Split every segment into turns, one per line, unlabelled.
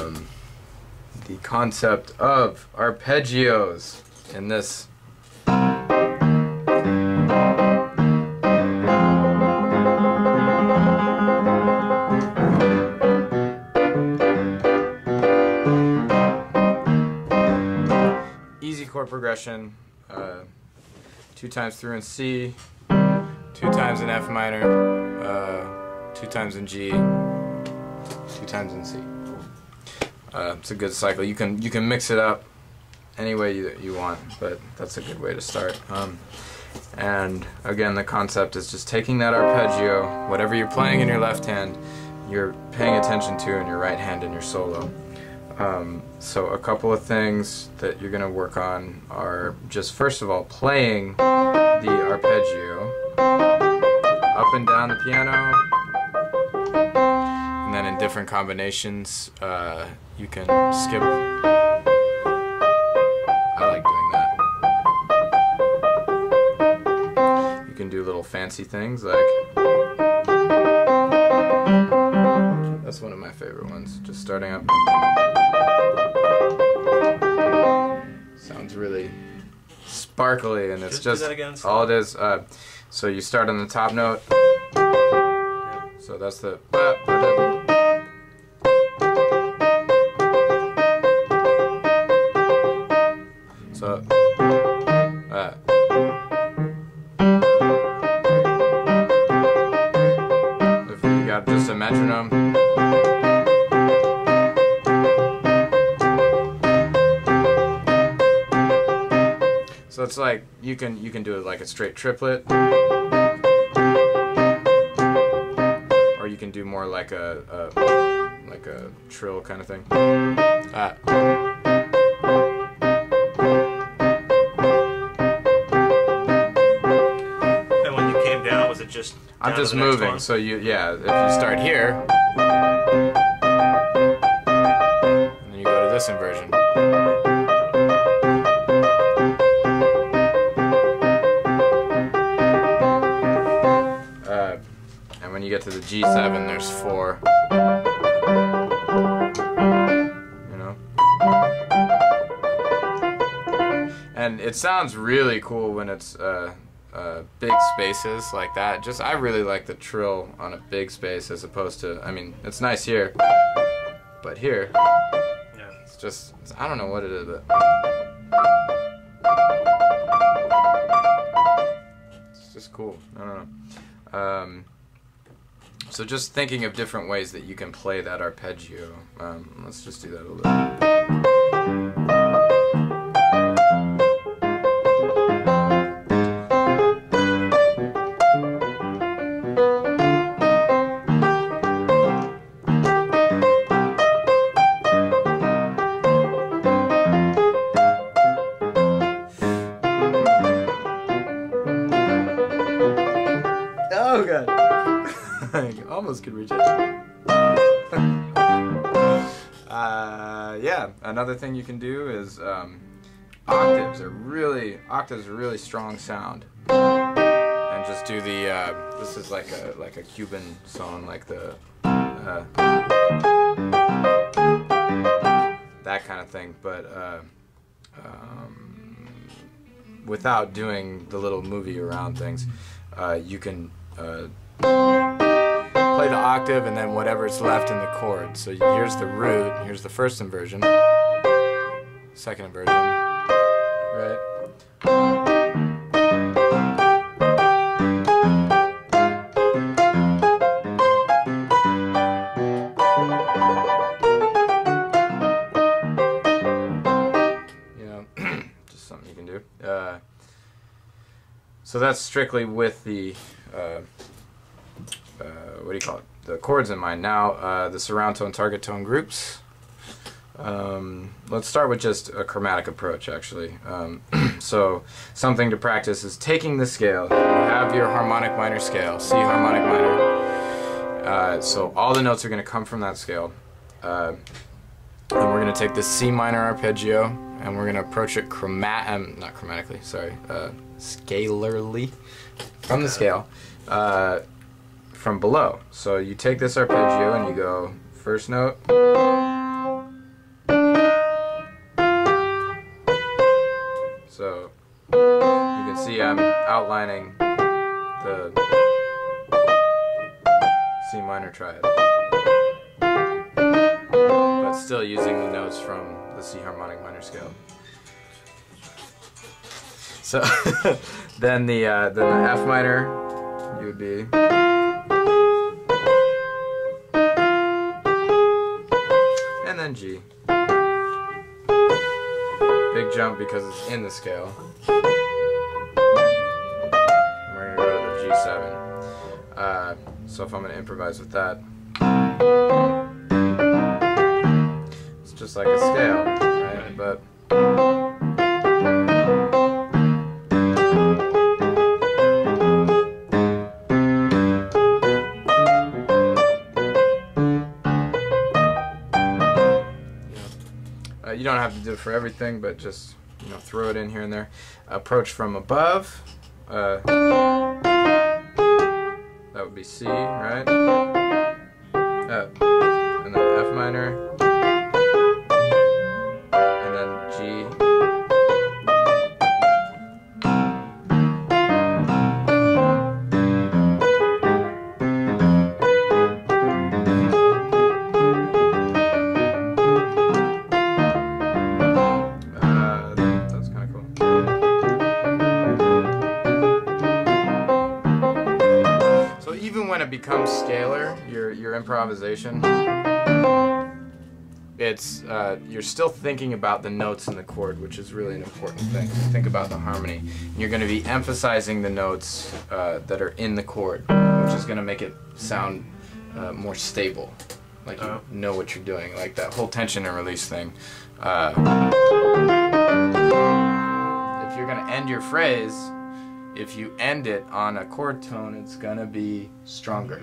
um, the concept of arpeggios in this. Easy chord progression, uh, two times through in C, two times in F minor, uh, two times in G, two times in C. Uh, it's a good cycle. You can you can mix it up any way you, you want, but that's a good way to start. Um, and again, the concept is just taking that arpeggio, whatever you're playing in your left hand, you're paying attention to in your right hand in your solo. Um, so a couple of things that you're going to work on are just first of all playing the arpeggio up and down the piano different combinations uh, you can skip. I like doing that. You can do little fancy things like that's one of my favorite ones just starting up. Sounds really sparkly and it's
Just
just all it is. Uh, so you start on the top note. So that's the so uh, if you got just a metronome so it's like you can you can do it like a straight triplet or you can do more like a, a like a trill kind of thing. Ah.
Was it just?
I'm just moving, so you yeah. If you start here, and then you go to this inversion. Uh, and when you get to the G7, there's four. You know. And it sounds really cool when it's uh, uh, big spaces like that. Just I really like the trill on a big space as opposed to. I mean, it's nice here, but here
Yeah.
it's just I don't know what it is, but it's just cool. I don't know. Um, so just thinking of different ways that you can play that arpeggio. Um, let's just do that a little. Oh god. I almost could reach it. uh, yeah, another thing you can do is um, octaves are really octaves are really strong sound. And just do the uh, this is like a like a Cuban song like the uh, that kind of thing, but uh, um, without doing the little movie around things, uh, you can uh, play the octave and then whatever's left in the chord. So here's the root, here's the first inversion, second inversion, right? You know, just something you can do. Uh, so that's strictly with the uh, uh, what do you call it? The chords in mind. Now uh, the surround tone, target tone groups. Um, let's start with just a chromatic approach, actually. Um, so something to practice is taking the scale. You have your harmonic minor scale, C harmonic minor. Uh, so all the notes are going to come from that scale. Uh, and we're going to take the C minor arpeggio and we're gonna approach it chromat um, not chromatically sorry uh, scalarly. From the scale uh, from below. So you take this arpeggio and you go first note. So you can see I'm outlining the C minor triad still using the notes from the C harmonic minor scale. So then the uh, then the F minor, you would be. And then G. Big jump because it's in the scale. And we're gonna go to the G7. Uh, so if I'm gonna improvise with that, just like a scale, right? But Uh, you don't have to do it for everything, but just you know throw it in here and there. Approach from above. Uh, that would be C, right? Scalar, your your improvisation, it's uh, you're still thinking about the notes in the chord, which is really an important thing. Think about the harmony. And you're going to be emphasizing the notes uh, that are in the chord, which is going to make it sound uh, more stable, like you
Oh.
know what you're doing, like that whole tension and release thing. Uh, if you're gonna end your phrase, if you end it on a chord tone, it's gonna be stronger.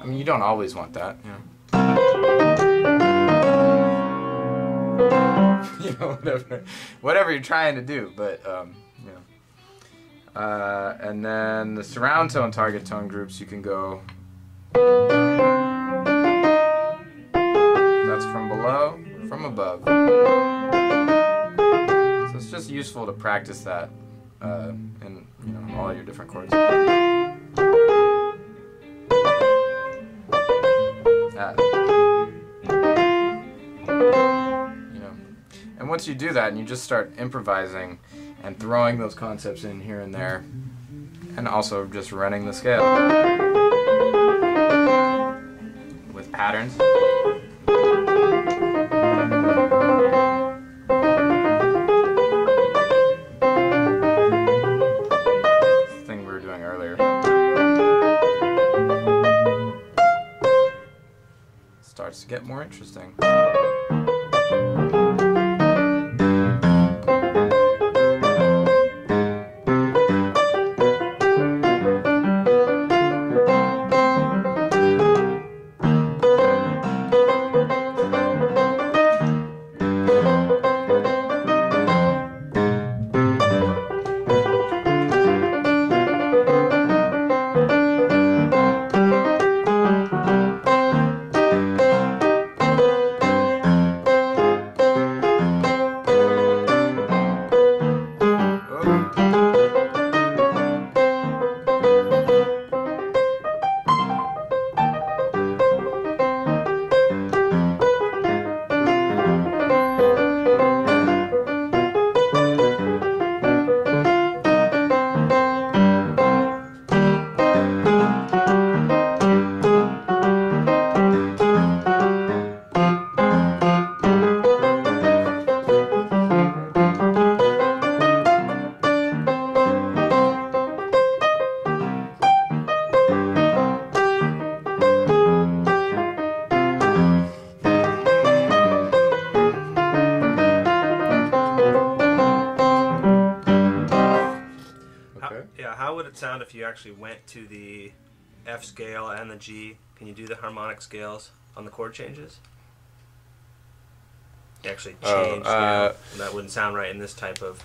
I mean, you don't always want that, you know. you know, whatever, whatever you're trying to do, but um, you know. Uh, and then the surround tone, target tone groups, you can go. That's from below, from above. So it's just useful to practice that uh, in you know all your different chords. Once you do that, and you just start improvising and throwing those concepts in here and there, and also just running the scale with patterns.
Would it sound if you actually went to the F scale and the G? Can you do the harmonic scales on the chord changes? You actually
Oh,
change
uh,
scale, and that wouldn't sound right in this type of